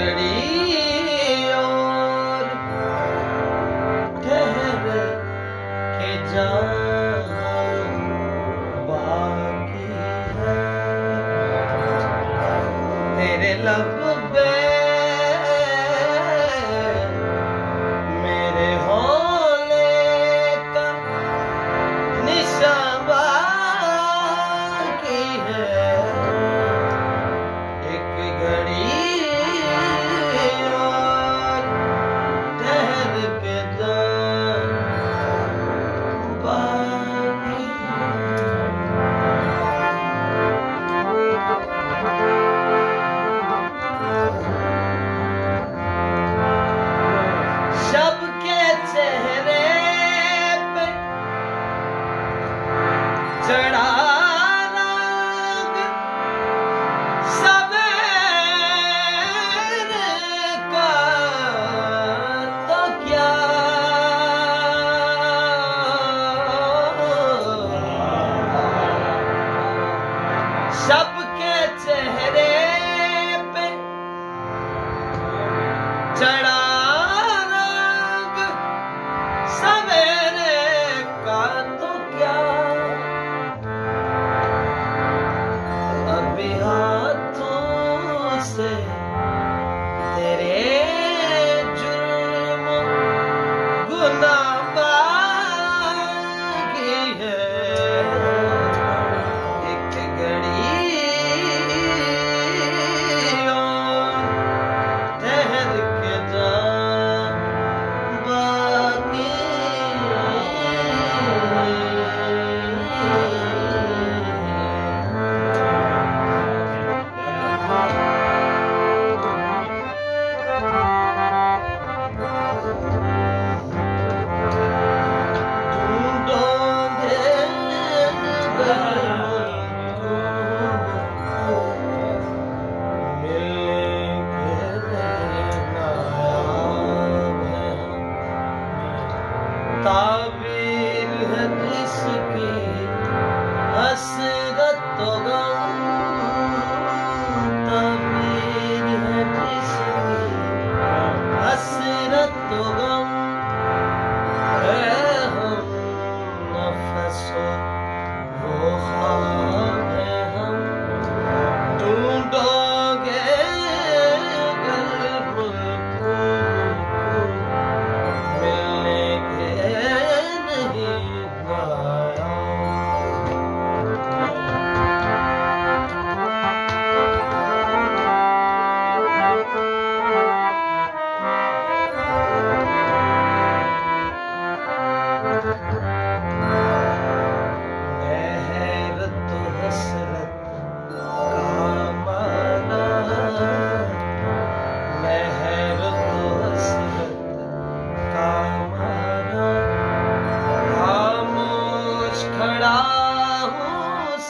Hari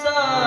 sun.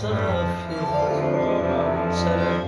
صافي. سلام.